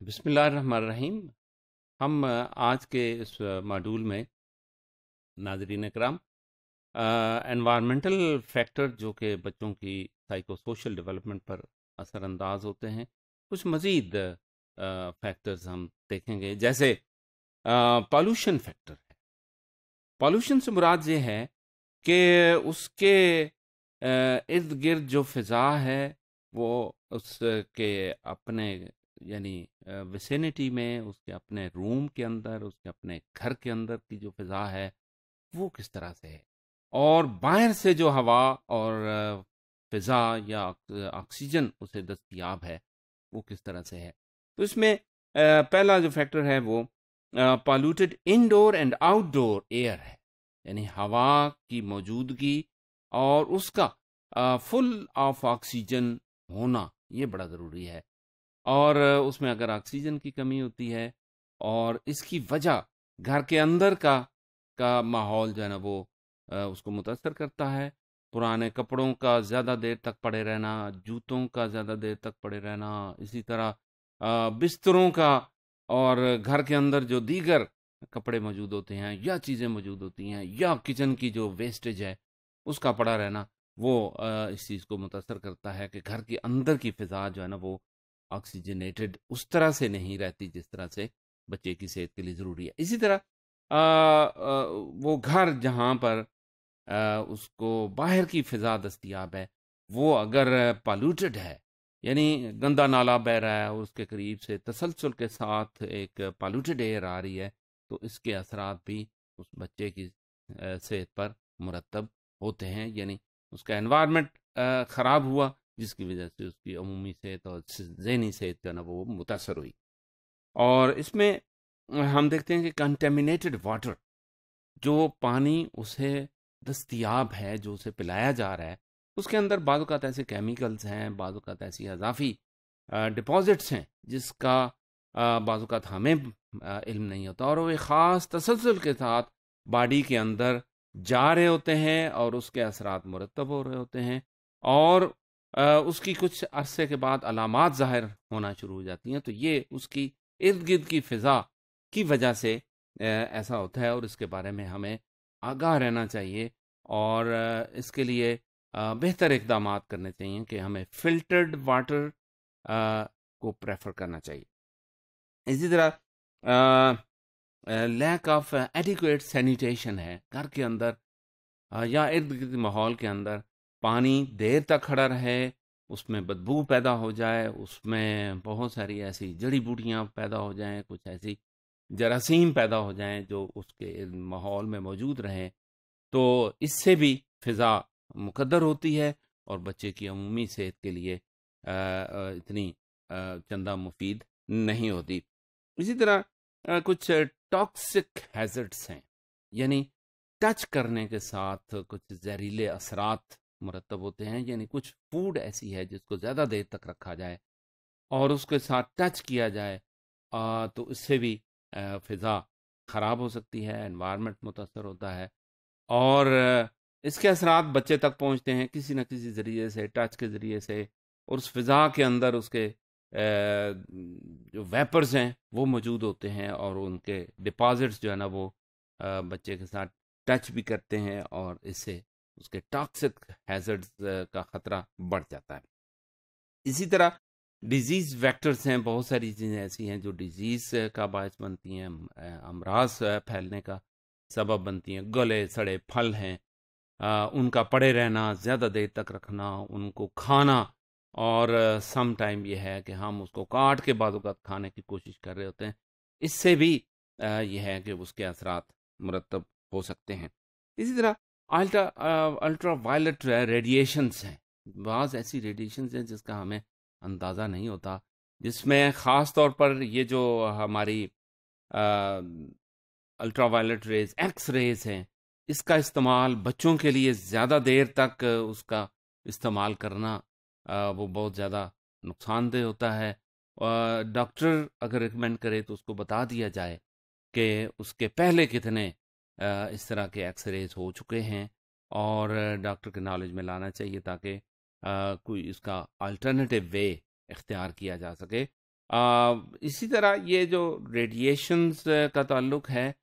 बिस्मिल्लाहिर्रहमानिर्रहीम। हम आज के इस मॉड्यूल में नाजरीन कराम एनवायरमेंटल फैक्टर जो कि बच्चों की साइको सोशल डेवलपमेंट पर असरानंदाज होते हैं, कुछ मज़ीद फैक्टर्स हम देखेंगे। जैसे पॉल्यूशन फैक्टर है। पॉल्यूशन से मुराद ये है कि उसके इर्द गिर्द जो फ़िज़ा है, वो उसके अपने यानी विसिनिटी में उसके अपने रूम के अंदर, उसके अपने घर के अंदर की जो फ़िज़ा है, वो किस तरह से है? और बाहर से जो हवा और फ़िज़ा या ऑक्सीजन उसे दस्तियाब है, वो किस तरह से है? तो इसमें पहला जो फैक्टर है वो polluted indoor and outdoor air है। यानी हवा की मौजूदगी और उसका फुल ऑफ़ ऑक्सीजन होना, ये बड़ा ज़रूरी है। और उसमें अगर ऑक्सीजन की कमी होती है और इसकी वजह घर के अंदर का का माहौल जो है ना वो उसको मुतासर करता है। पुराने कपड़ों का ज़्यादा देर तक पड़े रहना, जूतों का ज़्यादा देर तक पड़े रहना, इसी तरह बिस्तरों का और घर के अंदर जो दीगर कपड़े मौजूद होते हैं या चीज़ें मौजूद होती हैं या किचन की जो वेस्टेज है, उसका पड़ा रहना, वो इस चीज़ को मुतासर करता है कि घर के अंदर की फ़िज़ा जो है ना वो ऑक्सीजनेटेड उस तरह से नहीं रहती जिस तरह से बच्चे की सेहत के लिए ज़रूरी है। इसी तरह आ, आ, वो घर जहाँ पर आ, उसको बाहर की फ़िज़ा दस्तियाब है वो अगर पॉल्यूटेड है यानी गंदा नाला बह रहा है उसके करीब से तसलसल के साथ एक पॉल्यूटेड एयर आ रही है तो इसके असरात भी उस बच्चे की सेहत पर मुरतब होते हैं। यानी उसका एनवायरनमेंट ख़राब हुआ जिसकी वजह से उसकी अमूमी सेहत और जहनी सेहत जो है ना, वो मुतासर हुई। और इसमें हम देखते हैं कि कंटेमिनेटेड वाटर जो पानी उसे दस्तियाब है, जो उसे पिलाया जा रहा है, उसके अंदर बाज़ात ऐसे केमिकल्स हैं, बाज़ात ऐसी अजाफी डिपॉजिट्स हैं, जिसका बाज़ात हमें इल्म नहीं होता। और वो एक ख़ास तसलसल के साथ बॉडी के अंदर जा रहे होते हैं और उसके असरात मुरतब हो रहे होते हैं। और उसकी कुछ अरसे के बाद अलामत ज़ाहिर होना शुरू हो जाती हैं। तो ये उसकी इर्द गिर्द की फ़िज़ा की वजह से ऐसा होता है और इसके बारे में हमें आगाह रहना चाहिए और इसके लिए बेहतर इकदाम करने चाहिए कि हमें फ़िल्टर्ड वाटर को प्रेफर करना चाहिए। इसी तरह लैक ऑफ़ एडिकुएट सैनिटेशन है, घर के अंदर या इर्द गिर्द माहौल के अंदर पानी देर तक खड़ा रहे, उसमें बदबू पैदा हो जाए, उसमें बहुत सारी ऐसी जड़ी बूटियाँ पैदा हो जाएँ, कुछ ऐसी जरासीम पैदा हो जाएँ जो उसके माहौल में मौजूद रहें तो इससे भी फ़िज़ा मुकद्दर होती है और बच्चे की अमूमी सेहत के लिए इतनी चंदा मुफीद नहीं होती। इसी तरह कुछ टॉक्सिक हैजर्ड्स हैं, यानी टच करने के साथ कुछ जहरीले असरात मुरतब होते हैं यानी कुछ फ़ूड ऐसी है जिसको ज़्यादा देर तक रखा जाए और उसके साथ टच किया जाए आ, तो इससे भी फ़िज़ा ख़राब हो सकती है इन्वायरमेंट मुतासर होता है और इसके असरात बच्चे तक पहुँचते हैं किसी न किसी ज़रिए से टच के ज़रिए से और उस फ़िज़ा के अंदर उसके जो वेपर्स हैं वो मौजूद होते हैं और उनके डिपॉजिट्स जो है ना वो बच्चे के साथ टच भी करते हैं और इससे उसके टॉक्सिक हैजर्ड्स का ख़तरा बढ़ जाता है। इसी तरह डिज़ीज़ वेक्टर्स हैं, बहुत सारी चीज़ें ऐसी हैं जो डिज़ीज़ का बायस बनती हैं अमराज फैलने का सबब बनती हैं। गले, सड़े, फल हैं। उनका पड़े रहना, ज़्यादा देर तक रखना, उनको खाना और सम टाइम ये है कि हम उसको काट के बाज़ात खाने की कोशिश कर रहे होते हैं। इससे भी यह है कि उसके असरात मुरतब हो सकते हैं। इसी तरह अल्ट्रा अल्ट्रा वायलेट रेडिएशंस हैं। बाज़ ऐसी रेडिएशंस हैं जिसका हमें अंदाज़ा नहीं होता जिसमें ख़ास तौर पर ये जो हमारी ultra violet rays X rays हैं इसका इस्तेमाल बच्चों के लिए ज़्यादा देर तक उसका इस्तेमाल करना आ, वो बहुत ज़्यादा नुकसानदेह होता है। डॉक्टर अगर रिकमेंड करे तो उसको बता दिया जाए कि उसके पहले कितने इस तरह के एक्सरेज हो चुके हैं और डॉक्टर के नॉलेज में लाना चाहिए ताकि कोई इसका अल्टरनेटिव वे इख्तियार किया जा सके। इसी तरह ये जो रेडिएशंस का ताल्लुक है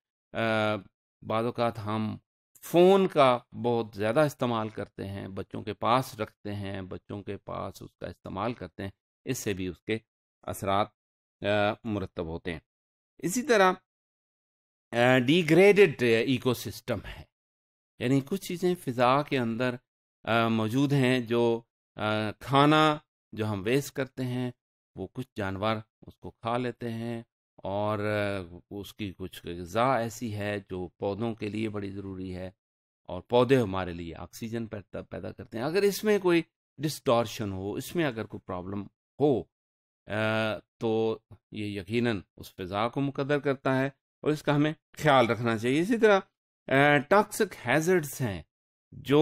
बाद हम फ़ोन का बहुत ज़्यादा इस्तेमाल करते हैं, बच्चों के पास रखते हैं, बच्चों के पास उसका इस्तेमाल करते हैं, इससे भी उसके असरात मुरतब होते हैं। इसी तरह डिग्रेडेड इकोसिस्टम है। यानी कुछ चीज़ें फ़िज़ा के अंदर मौजूद हैं जो आ, खाना जो हम वेस्ट करते हैं वो कुछ जानवर उसको खा लेते हैं और उसकी कुछ गज़ा ऐसी है जो पौधों के लिए बड़ी ज़रूरी है और पौधे हमारे लिए ऑक्सीजन पैदा पैदा करते हैं। अगर इसमें कोई डिस्टॉर्शन हो इसमें अगर कोई प्रॉब्लम हो तो ये यकीनन उस फ़िज़ा को मुकदर करता है। और इसका हमें ख्याल रखना चाहिए। इसी तरह टॉक्सिक हैज़र्ड्स हैं, जो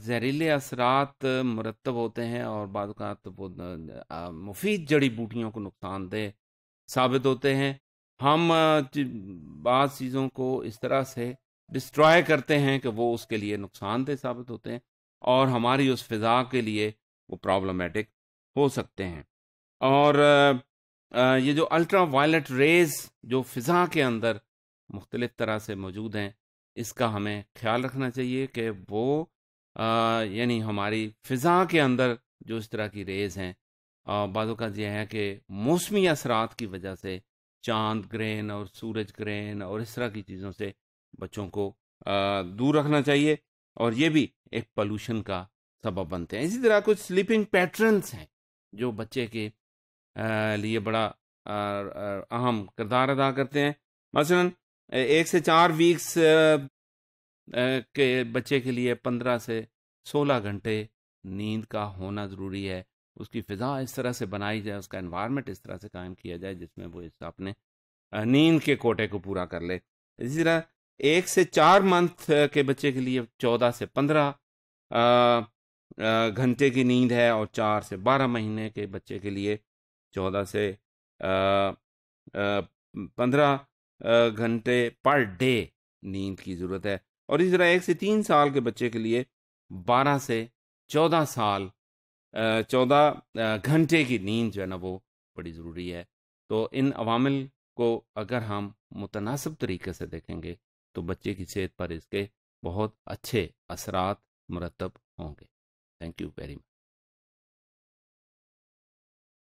जहरीले असरात मुरतब होते हैं और बाद तो मुफीद जड़ी बूटियों को नुकसानदेह साबित होते हैं। हम बाद चीज़ों को इस तरह से डिस्ट्रॉय करते हैं कि वो उसके लिए नुकसानदेह साबित होते हैं और हमारी उस फिज़ा के लिए वो प्रॉब्लमेटिक हो सकते हैं। और ये जो अल्ट्रा वायलट रेज जो फ़िज़ा के अंदर मुख्तलिफ़ तरह से मौजूद हैं इसका हमें ख्याल रखना चाहिए कि वो यानी हमारी फ़िज़ा के अंदर जो इस तरह की रेज़ हैं बाज़ का यह है कि मौसमी असरात की वजह से चाँद ग्रहण और सूरज ग्रहण और इस तरह की चीज़ों से बच्चों को आ, दूर रखना चाहिए और ये भी एक पोल्यूशन का सबब बनते हैं। इसी तरह कुछ स्लीपिंग पैटर्न्स हैं जो बच्चे के लिए बड़ा अहम किरदार अदा करते हैं। मसलन एक से चार वीक्स के बच्चे के लिए पंद्रह से सोलह घंटे नींद का होना ज़रूरी है। उसकी फ़िज़ा इस तरह से बनाई जाए, उसका इन्वायरमेंट इस तरह से कायम किया जाए, जिसमें वो इस अपने नींद के कोटे को पूरा कर ले। इसी तरह एक से चार मंथ के बच्चे के लिए चौदह से पंद्रह घंटे की नींद है और चार से बारह महीने के बच्चे के लिए चौदह से पंद्रह घंटे पर डे नींद की ज़रूरत है। और इसी तरह एक से तीन साल के बच्चे के लिए बारह से चौदह साल चौदह घंटे की नींद जो है ना वो बड़ी ज़रूरी है। तो इन अवामिल को अगर हम मुतनासब तरीके से देखेंगे तो बच्चे की सेहत पर इसके बहुत अच्छे असरात मुरतब होंगे। Thank you very much.